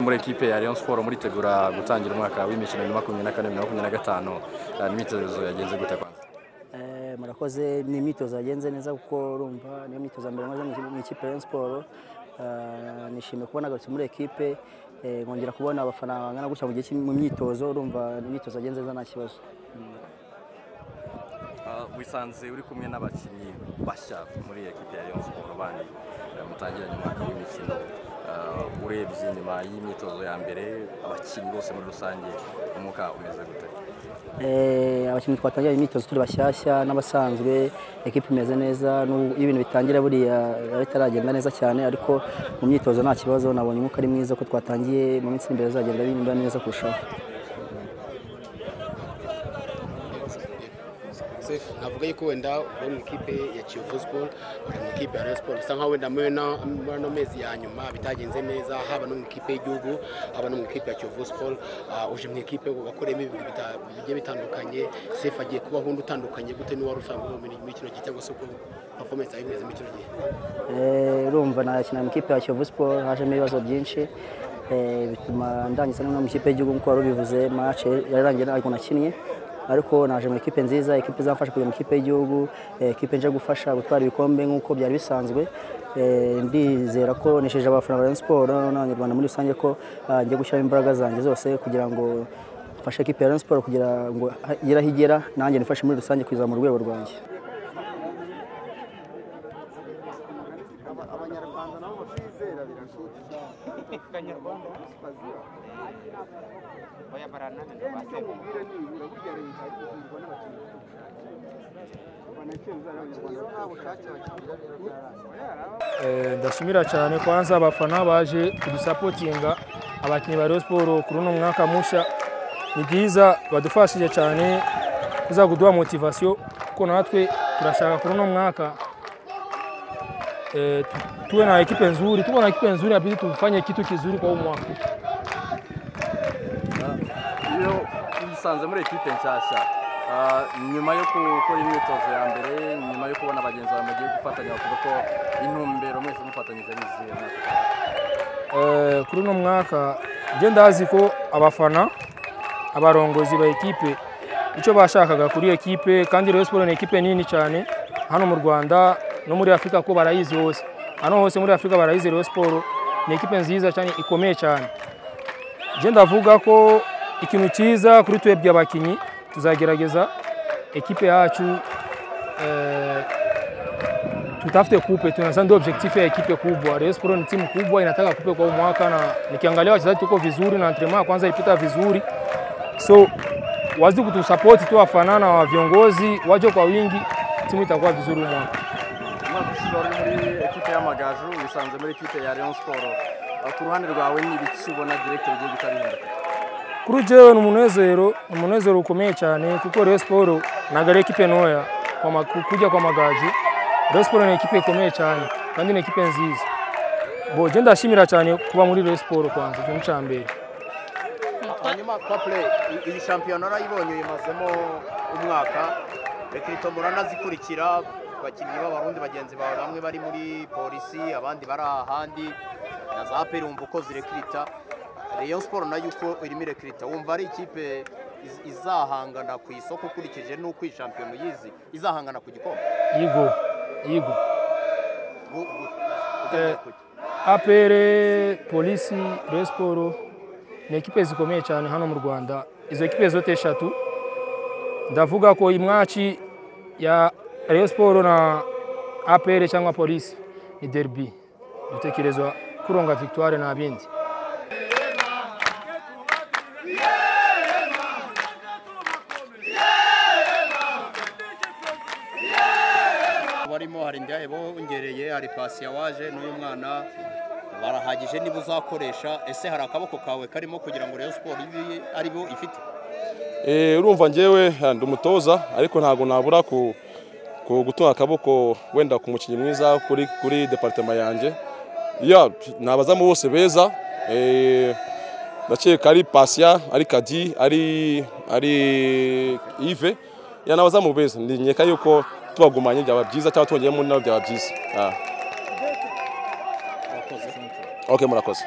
muri ekipe ya Rayon Sport muritegura gutangira umwaka w'imikino ya makumyabiri na kane makumyabiri na gatanu n'imyitozo yagenze gute kwanza? Eh, murakoze ni imyitozo yagenze neza kuko urumva niyo myitozo mbere nkoze mu- ikipe ya Rayon Sport. Eh, nishimiye kubona agarutse muri ekipe. Nkongera kubona abafana bangana gutya mu gihe mu myitozo urumva imyitozo yagenze neza nta kibazo. Ah, wisanze uri kumwe n'abakinnyi bashya muri ekipe ya Sport bandi eh, mutangiranye umwaka w'imikino Urebye nyuma y'imyitozo ya mbere abakinnyi bose muri rusange umwuka umeze gute? Eh, abakinnyi twatangira imyitozo turi bashyashya n'abasanzwe ekipe imeze neza iyo ibintu bitangira buriya bitaragenda neza cyane ariko mu myitozo nta kibazo nabonye umwuka ari mwiza ko twatangiye mu minsi imbere bizagenda bimba neza kurushaho. Sefu navuga yuko wenda uri mu ikipe ya Kiyovu Sport uri mu ikipe ya Rayon Sport bisa nkaho wenda muri no- muri ano mezi ya nyuma bitagenze neza haba no mu ikipe y'igihugu haba no mu ikipe ya Kiyovu Sport. Ah, uje mu ikipe wakoreyemo ibintu bigiye bitandukanye Sefu agiye kubaho undi utandukanye gute n'uwari usanzwe uri muri kino gihe cyangwa se uko performance yawe imeze muri kino gihe? Eh, urumva nakina mu ikipe ya Kiyovu Sport hajemo ibibazo byinshi. Eh, bituma ndangiza no mu ikipe y'igihugu nk'uko wari ubivuze match yararangiye ariko nakinnye. Ariko naje mu ikipe nziza ikipe izamfasha kujya mu ikipe y'igihugu eh, ikipe nje gufasha gutwara ibikombe nk'uko byari bisanzwe. Eh, ndizera ko nesheje abafana ba Rayon Sport n'abanyarwanda muri rusange ko ah, ngiye gushyiramo imbaraga zanjye zose kugira ngo mfashe ikipe ya Rayon Sport kugira ngo igere aho igera nanjye nifashe muri rusange kuzamura urwego rwanjye. Eh, ndashimira cyane kwanza abafana baje kudusapotinga abakinnyi ba Rayon Sport kuri uno mwaka mushya ni byiza badufashije cyane kuza kuduha motivation kuko natwe turashaka kuri uno mwaka tu- tuwe na ekipe nzuri tuko na ekipe nzuri inabidi tufanye kitu kizuri kwa huu mwaka iyo wisanze muri ekipe nshyashya ah, nyuma yo gukora imyitozo ya mbere nyuma yo kubona bagenzi bawe mugiye gufatanya bavuga ko intumbero mwese mufatanyije utaha? Eh, kuri uno mwaka njye ndazi ko abafana abarongozi ba ekipe icyo bashakaga kuri ekipe kandi Rayon Sport ni ekipe nini cyane hano mu Rwanda no muri Afurika ko barayizi hose hano hose muri Afurika barayizi Rayon Sport ni ekipe nziza cyane ikomeye cyane je ndavuga ko ikintu cyiza kuri twebwe abakinnyi tuzagerageza ekipe yacu eh, tutafute kupe, tunasa ndio objectif ya ekipe kubwa. Rayon Sport ni timu kubwa, inataka kupe kwa mwaka, na nikiangalia wachezaji tuko vizuri na entraînement ya kwanza ilipita vizuri, so wazidi kutusupport tu, wafanana wa viongozi waje kwa wingi, timu itakuwa vizuri mwaka. Umwaka ushize wari muri ekipe y'amagaju wisanze muri ekipe ya Sport Ah, ku ruhande rwawe ni ibiki ubona direct bigiye guhita bihinduka Kuri jewe ni umunezero, umunezero ukomeye cyane kuko Rayon Sport ntabwo ari ekipe ntoya kwa ma- ku- kujya kwa magaju. Rayon Sport ni ekipe ikomeye cyane kandi ni ekipe nziza. Bo je ndashimira cyane kuba muri Rayon Sport kwanza, ikintu cya mbere. hanyuma couple i- iyi shampiyona urayibonye uyimazemo umwaka rekirito muranazikurikira abakinnyi b'abarundi bagenzi bawe bamwe bari muri polisi abandi bari ahandi na za peri wumva uko zirekirita Rayon Sport na yo uko irimo irekirita wumva ari ikipe iz- izahangana ku isoko ukurikije n'uko iyi shampiyona uyizi izahangana ku gikombe gu- ugendeye Eh? APR, polisi, Rayon Sport ni ekipe zikomeye cyane hano mu Rwanda. Izo ekipe zote eshatu ndavuga ko imwaci ya Rayon Sport na APR cyangwa polisi ni derby. Dutekerezwa kuronga victoire na bindi. barimo hari indiyaye bongereye hari pasi yawaje n'uyu mwana barahagije niba uzakoresha ese hari akaboko kawe karimo kugira ngo Rayon Sport ibe ari bo ifite Eh, urumva njyewe eh, ndi umutoza ariko ntabwo nabura ku gutunga akaboko wenda ku mukinnyi mwiza kuri, kuri departema yanjye. Ya ni abazamu bose beza eh, ndakeka ari Patient ari Kadi ari ari Yves. Yanabazamu beza ndikeka yuko tubagumanye byaba byiza cyangwa twongeyemo nabo byaba byiza. Ah. okay murakoze.